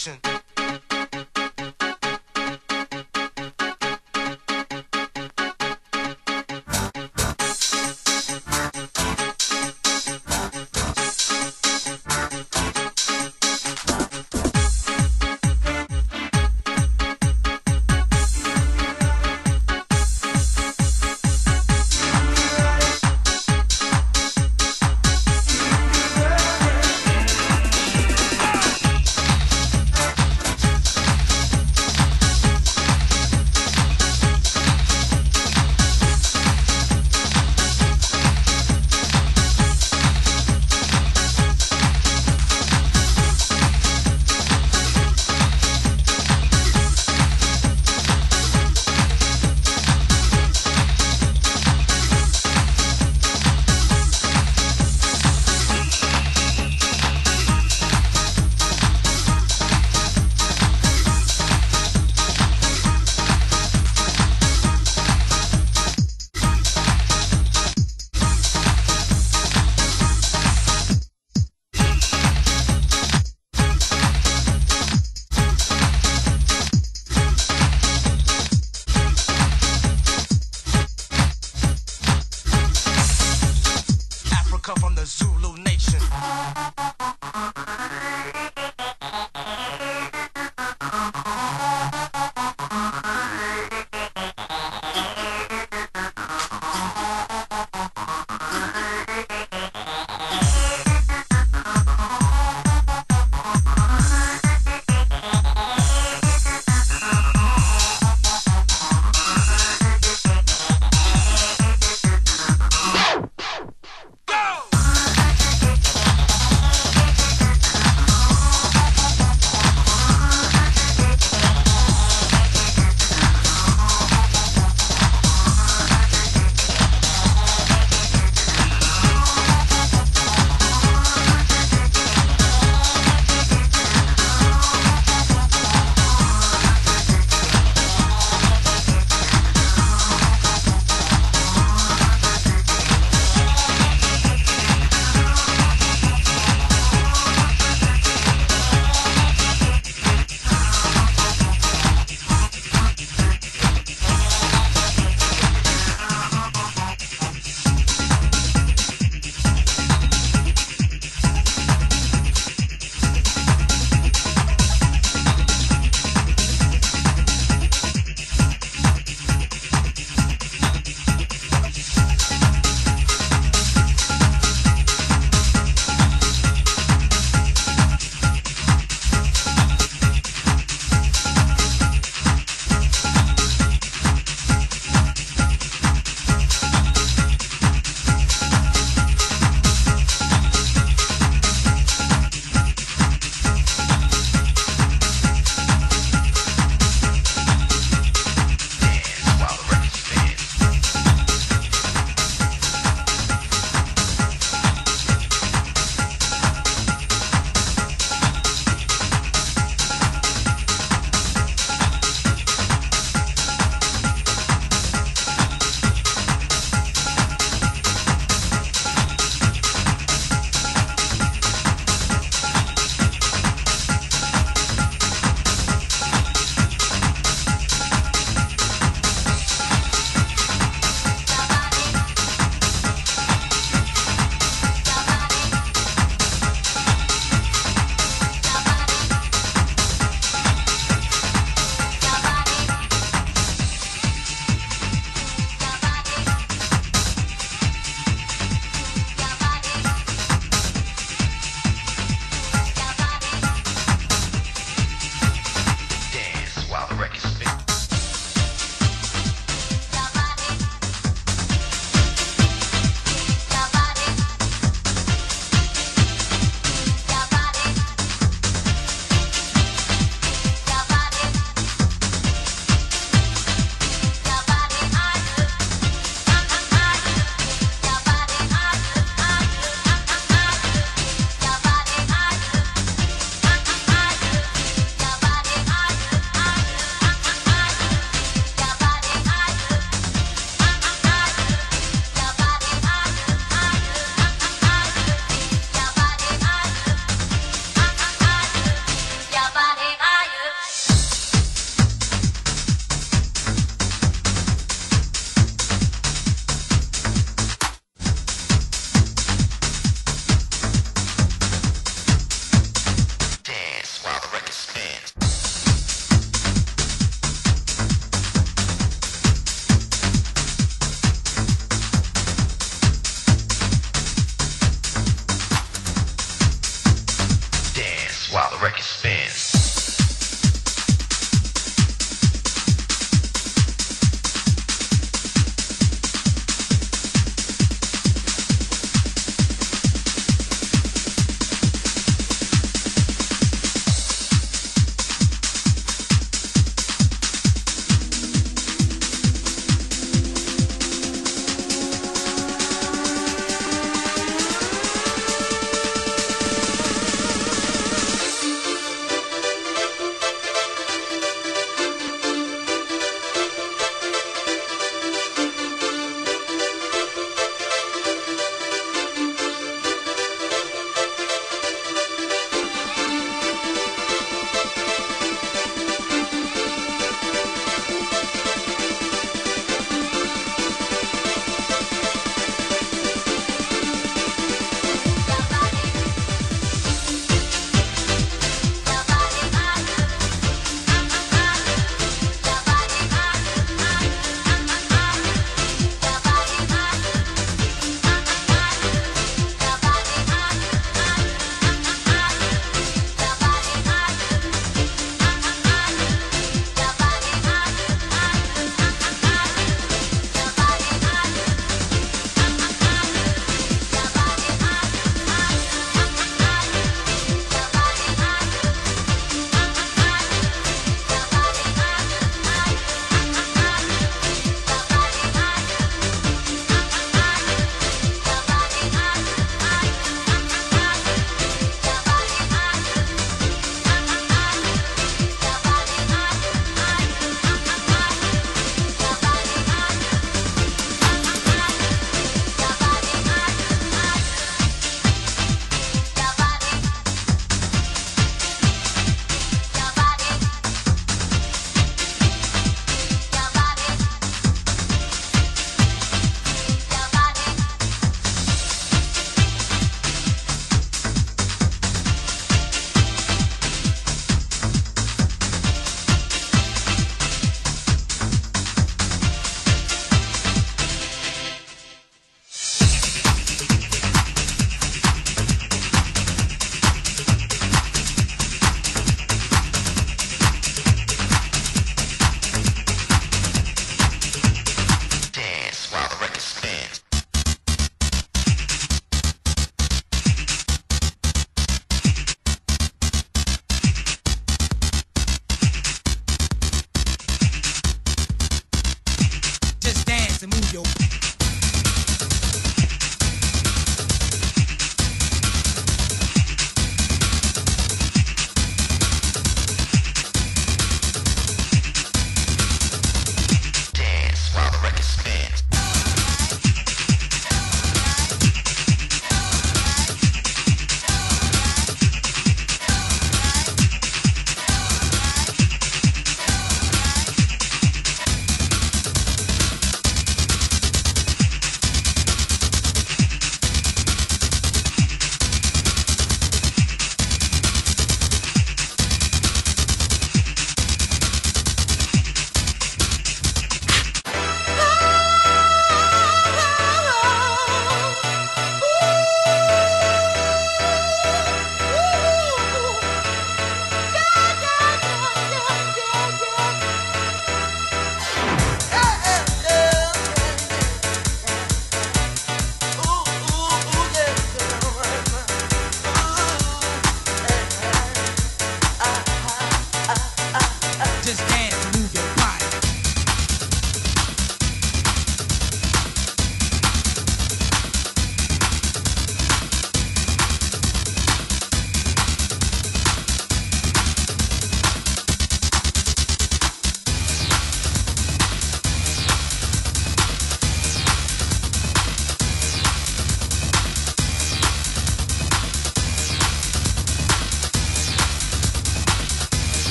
Zulu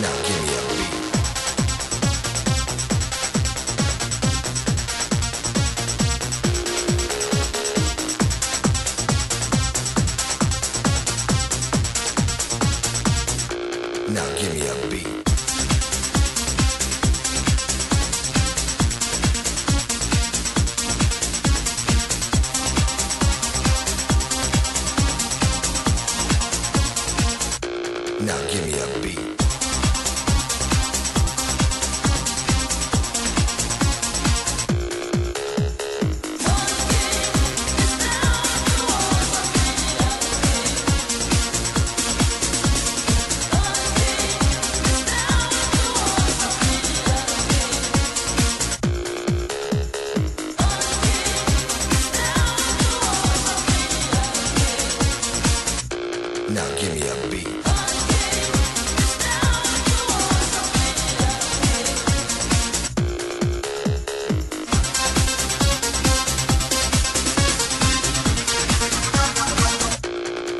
Now give me a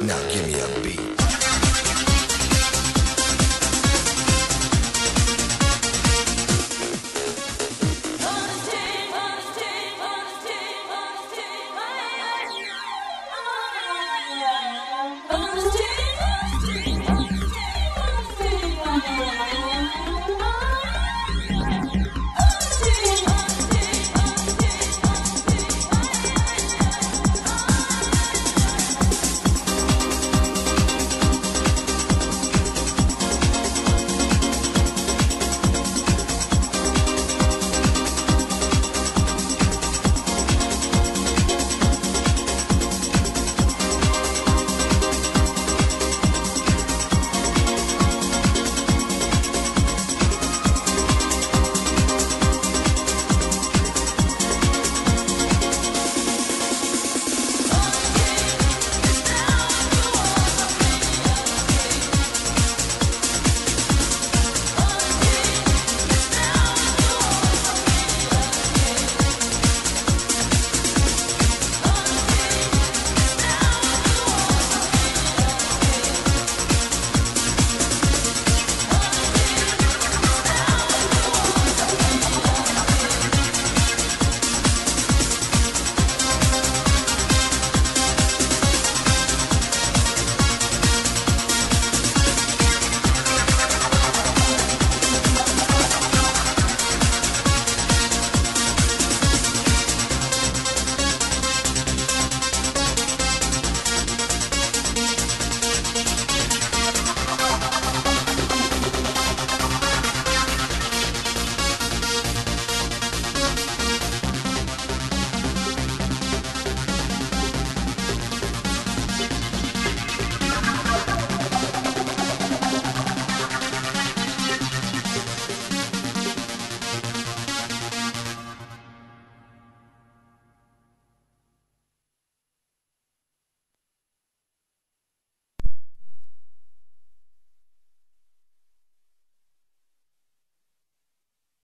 Now give me a beat.